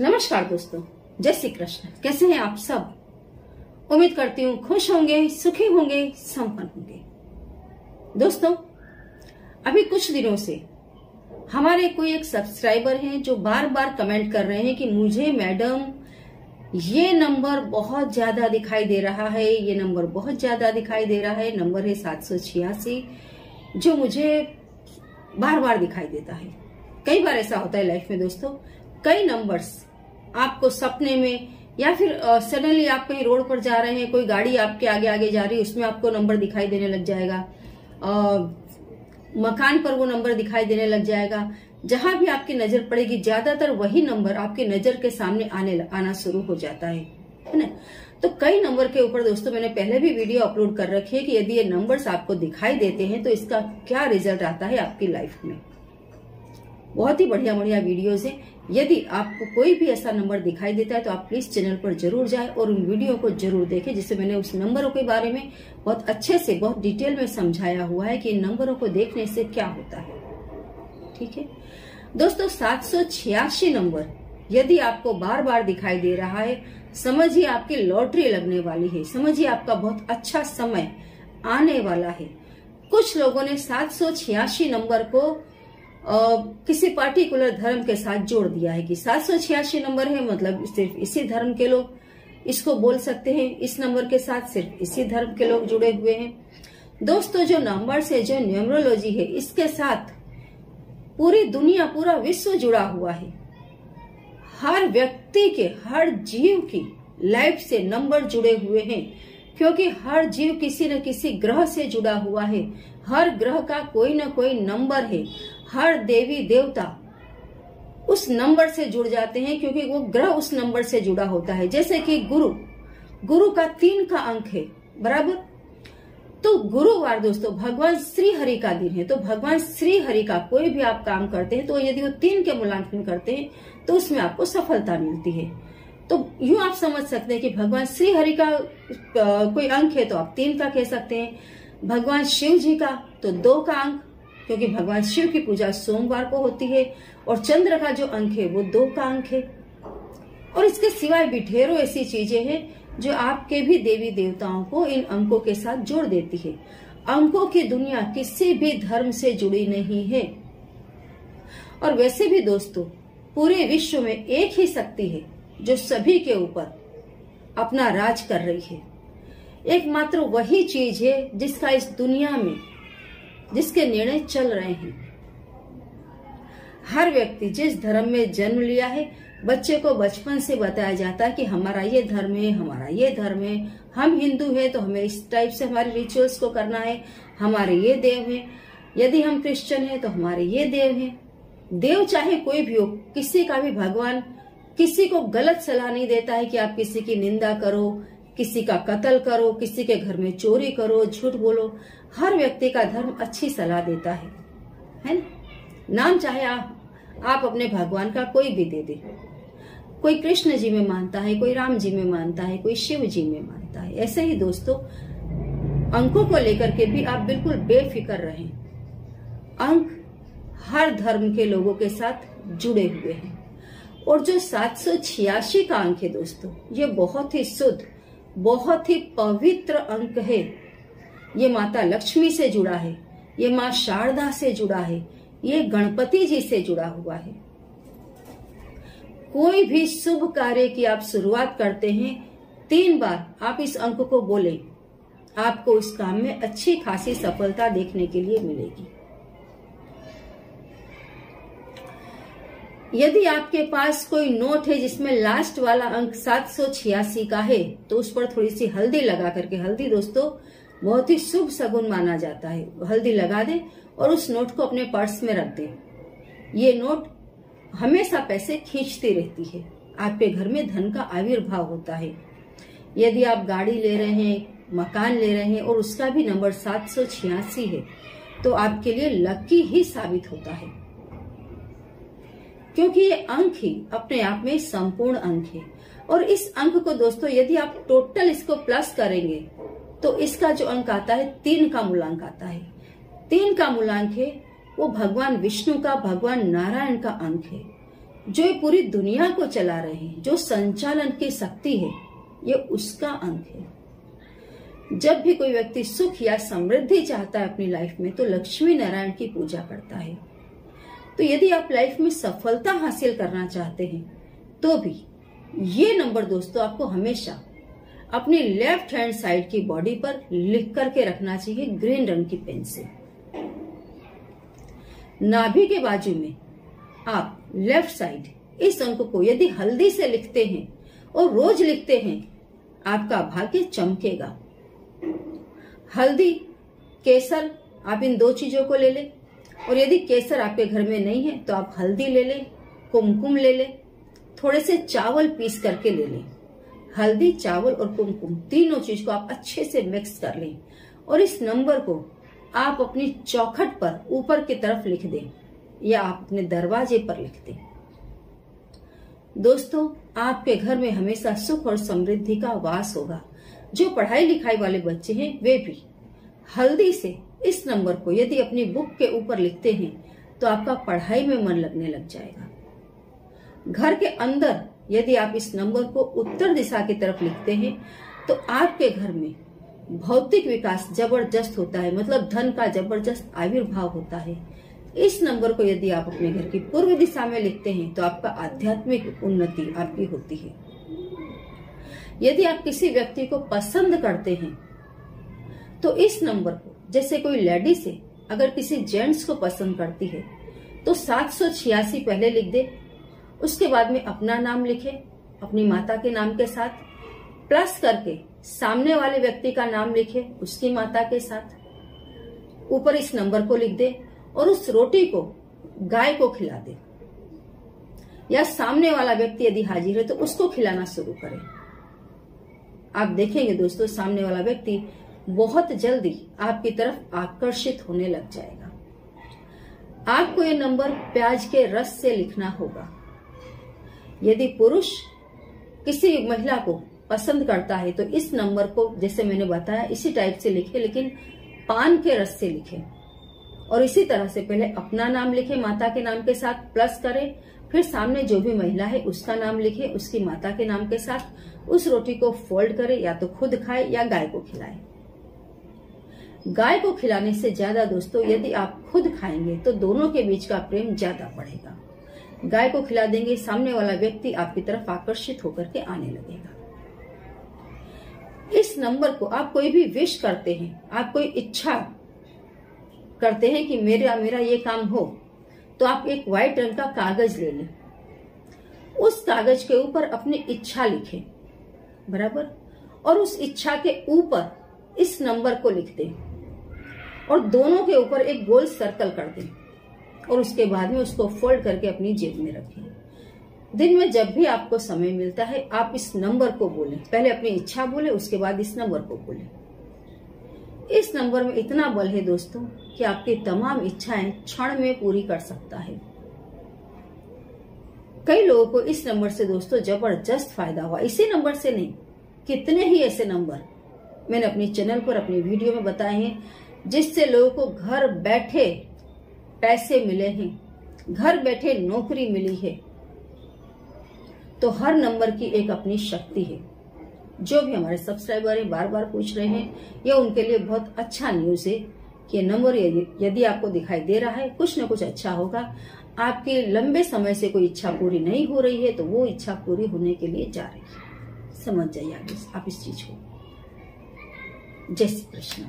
नमस्कार दोस्तों, जय श्री कृष्ण। कैसे हैं आप सब? उम्मीद करती हूँ खुश होंगे, सुखी होंगे, संपन्न होंगे। दोस्तों, अभी कुछ दिनों से हमारे कोई एक सब्सक्राइबर हैं जो बार बार कमेंट कर रहे हैं कि मुझे मैडम ये नंबर बहुत ज़्यादा दिखाई दे रहा है, ये नंबर बहुत ज़्यादा दिखाई दे रहा है। नंबर है सात सौ छियासी, जो मुझे बार बार दिखाई देता है। कई बार ऐसा होता है लाइफ में दोस्तों, कई नंबर्स आपको सपने में या फिर सडनली आप कहीं रोड पर जा रहे हैं कोई गाड़ी आपके आगे आगे जा रही है उसमें आपको नंबर दिखाई देने लग जाएगा। आ, मकान पर वो नंबर दिखाई देने लग जाएगा। जहाँ भी आपकी नज़र पड़ेगी ज़्यादातर वही नंबर आपकी नज़र के सामने आने आना शुरू हो जाता है है ना? तो कई नंबर के ऊपर दोस्तों मैंने पहले भी वीडियो अपलोड कर रखी है कि यदि ये नंबर्स आपको दिखाई देते हैं तो इसका क्या रिज़ल्ट आता है आपकी लाइफ में? बहुत ही बढ़िया बढ़िया वीडियोस है। यदि आपको कोई भी ऐसा नंबर दिखाई देता है तो आप प्लीज़ चैनल पर ज़रूर जाएँ और उन वीडियो को ज़रूर देखें, जिससे मैंने उस नंबरों के बारे में बहुत अच्छे से, बहुत डिटेल में समझाया हुआ है कि इन नंबरों को देखने से क्या होता है। ठीक है? दोस्तों, सात सौ छियासी नंबर। यदि आपको बार बार दिखाई दे रहा है, समझिए आपकी लॉटरी लगने वाली है, समझिए आपका बहुत अच्छा समय आने वाला है। कुछ लोगों ने सात सौ छियासी नंबर को किसी पार्टिकुलर धर्म के साथ जोड़ दिया है कि सात सौ छियासी नंबर है मतलब सिर्फ़ इसी धर्म के लोग इसको बोल सकते हैं। इस नंबर के साथ सिर्फ़ इसी धर्म के लोग जुड़े हुए हैं। दोस्तों, जो नंबर से जो न्यूमरोलॉजी है, इसके साथ पूरी दुनिया, पूरा विश्व जुड़ा हुआ है। हर व्यक्ति के, हर जीव की लाइफ से नंबर जुड़े हुए हैं, क्योंकि हर जीव किसी न किसी ग्रह से जुड़ा हुआ है। हर ग्रह का कोई न कोई नंबर है। हर देवी देवता उस नंबर से जुड़ जाते हैं क्योंकि वो ग्रह उस नंबर से जुड़ा होता है। जैसे कि गुरु गुरु का तीन का अंक है, बराबर? तो गुरुवार दोस्तों, भगवान श्री हरि का दिन है तो भगवान श्री हरि का कोई भी आप काम करते हैं तो यदि वो तीन के मूल्यांकन करते हैं तो उसमें आपको सफलता मिलती है। तो यूँ आप समझ सकते हैं कि भगवान श्री हरि का कोई अंक है तो आप तीन का कह सकते हैं। भगवान शिव जी का तो दो का अंक क्योंकि भगवान शिव की पूजा सोमवार को होती है और चंद्र का जो अंक है वो दो का अंक है। और इसके सिवाय भी ढेरों ऐसी चीज़ें हैं जो आपके भी देवी देवताओं को इन अंकों के साथ जोड़ देती है। अंकों की दुनिया किसी भी धर्म से जुड़ी नहीं है। और वैसे भी दोस्तों, पूरे विश्व में एक ही शक्ति है जो सभी के ऊपर अपना राज कर रही है। एकमात्र वही चीज़ है जिसका इस दुनिया में जिसके निर्णय चल रहे हैं। हर व्यक्ति जिस धर्म में जन्म लिया है, बच्चे को बचपन से बताया जाता है कि हमारा ये धर्म है, हमारा ये धर्म है। हम हिंदू है तो हमें इस टाइप से हमारे रिचुअल्स को करना है। हमारे ये देव है। यदि हम क्रिश्चियन है तो हमारे ये देव है। देव चाहे कोई भी हो, किसी का भी भगवान किसी को गलत सलाह नहीं देता है कि आप किसी की निंदा करो, किसी का कत्ल करो, किसी के घर में चोरी करो, झूठ बोलो। हर व्यक्ति का धर्म अच्छी सलाह देता है। है ना? नाम चाहे आप आप अपने भगवान का कोई भी दे दे। कोई कृष्ण जी में मानता है, कोई राम जी में मानता है, कोई शिव जी में मानता है। ऐसे ही दोस्तों, अंकों को लेकर के भी आप बिल्कुल बेफिक्र रहें। अंक हर धर्म के लोगों के साथ जुड़े हुए हैं। और जो सात का अंक है दोस्तों, ये बहुत ही शुद्ध, बहुत ही पवित्र अंक है। ये माता लक्ष्मी से जुड़ा है, ये माँ शारदा से जुड़ा है, ये गणपति जी से जुड़ा हुआ है। कोई भी शुभ कार्य की आप शुरुआत करते हैं, तीन बार आप इस अंक को बोले, आपको उस काम में अच्छी खासी सफलता देखने के लिए मिलेगी। यदि आपके पास कोई नोट है जिसमें लास्ट वाला अंक सात सौ छियासी का है तो उस पर थोड़ी सी हल्दी लगा करके, हल्दी दोस्तों बहुत ही शुभ सगुन माना जाता है। हल्दी लगा दे और उस नोट को अपने पर्स में रख दे। ये नोट हमेशा पैसे खींचती रहती है। आपके घर में धन का आविर्भाव होता है। यदि आप गाड़ी ले रहे हैं, मकान ले रहे हैं और उसका भी नंबर सात सौ छियासी है तो आपके लिए लकी ही साबित होता है। क्योंकि ये अंक ही अपने आप में संपूर्ण अंक है। और इस अंक को दोस्तों, यदि आप टोटल इसको प्लस करेंगे तो इसका जो अंक आता है, तीन का मूलांक आता है। तीन का मूलांक है, वो भगवान विष्णु का, भगवान नारायण का अंक है। जो ये पूरी दुनिया को चला रहे हैं, जो संचालन की शक्ति है, ये उसका अंग है। जब भी कोई व्यक्ति सुख या समृद्धि चाहता है अपनी लाइफ में तो लक्ष्मी नारायण की पूजा करता है। तो यदि आप लाइफ में सफलता हासिल करना चाहते हैं तो भी ये नंबर दोस्तों, आपको हमेशा अपनी लेफ़्ट हैंड साइड की बॉडी पर लिख करके रखना चाहिए ग्रीन रंग की पेन से। नाभि के बाजू में आप लेफ़्ट साइड इस अंक को यदि हल्दी से लिखते हैं और रोज लिखते हैं, आपका भाग्य चमकेगा। हल्दी, केसर, आप इन दो चीज़ों को ले लें। और यदि केसर आपके घर में नहीं है तो आप हल्दी ले लें, कुमकुम ले लें, थोड़े से चावल पीस करके ले लें। हल्दी, चावल और कुमकुम, तीनों चीज़ को आप अच्छे से मिक्स कर लें। और इस नंबर को आप अपनी चौखट पर ऊपर की तरफ़ लिख दें या आप अपने दरवाजे पर लिख दें। दोस्तों, आपके घर में हमेशा सुख और समृद्धि का वास होगा। जो पढ़ाई लिखाई वाले बच्चे हैं, वे भी। हल्दी से इस नंबर को यदि अपनी बुक के ऊपर लिखते हैं तो आपका पढ़ाई में मन लगने लग जाएगा। घर के अंदर यदि आप इस नंबर को उत्तर दिशा की तरफ़ लिखते हैं तो आपके घर में भौतिक विकास ज़बरदस्त होता है मतलब धन का ज़बरदस्त आविर्भाव होता है। इस नंबर को यदि आप अपने घर की पूर्व दिशा में लिखते हैं तो आपका आध्यात्मिक उन्नति आपकी होती है। यदि आप किसी व्यक्ति को पसंद करते हैं तो इस नंबर को, जैसे कोई लेडीज़ है, अगर किसी जेंट्स को पसंद करती है तो सात सौ छियासी पहले लिख दे उसके बाद में अपना नाम लिखे, अपनी माता के नाम के साथ प्लस करके सामने वाले व्यक्ति का नाम लिखे उसकी माता के साथ। ऊपर इस नंबर को लिख दे और उस रोटी को, गाय को खिला दे। या सामने वाला व्यक्ति यदि हाजिर है तो उसको खिलाना शुरू करें। आप देखेंगे दोस्तों, सामने वाला व्यक्ति बहुत जल्दी आपकी तरफ़ आकर्षित होने लग जाएगा। आपको ये नंबर प्याज के रस से लिखना होगा। यदि पुरुष किसी महिला को पसंद करता है तो इस नंबर को, जैसे मैंने बताया, इसी टाइप से लिखे, लेकिन पान के रस से लिखे। और इसी तरह से पहले अपना नाम लिखे, माता के नाम के साथ प्लस करें, फिर सामने जो भी महिला है, उसका नाम लिखे, उसकी माता के नाम के साथ उस रोटी को फोल्ड करे, या तो खुद खाए, या गाय को खिलाए। गाय को खिलाने से ज़्यादा दोस्तों, यदि आप खुद खाएँगे तो दोनों के बीच का प्रेम ज़्यादा बढ़ेगा। गाय को खिला देंगे, सामने वाला व्यक्ति आपकी तरफ़ आकर्षित होकर के आने लगेगा। इस नंबर को आप कोई भी विश करते हैं, आप कोई इच्छा करते हैं कि मेरा मेरा ये काम हो तो आप एक व्हाइट रंग का कागज़ ले लें। उस कागज़ के ऊपर अपनी इच्छा लिखें, बराबर? और उस इच्छा के ऊपर इस नंबर को लिख दें और दोनों के ऊपर एक गोल सर्कल कर दें। और उसके बाद में उसको फोल्ड करके अपनी जेब में रखें। दिन में जब भी आपको समय मिलता है, आप इस नंबर को बोलें। पहले अपनी इच्छा बोले, उसके बाद इस नंबर को बोले। इस नंबर में इतना बल है दोस्तों कि आपकी तमाम इच्छाएँ क्षण में पूरी कर सकता है। कई लोगों को इस नंबर से दोस्तों ज़बरदस्त फ़ायदा हुआ। इसी नंबर से नहीं, कितने ही ऐसे नंबर मैंने अपने चैनल पर अपनी वीडियो में बताए हैं, जिससे लोगों को घर बैठे पैसे मिले हैं। घर बैठे नौकरी मिली है। तो हर नंबर की एक अपनी शक्ति है। जो भी हमारे सब्सक्राइबर हैं बार बार पूछ रहे हैं यह उनके लिए बहुत अच्छा न्यूज़ है कि नंबर यदि आपको दिखाई दे रहा है, कुछ न कुछ अच्छा होगा। आपके लंबे समय से कोई इच्छा पूरी नहीं हो रही है तो वो इच्छा पूरी होने के लिए जा रही है। समझ जाइए आप इस चीज़ को। जय श्री कृष्ण।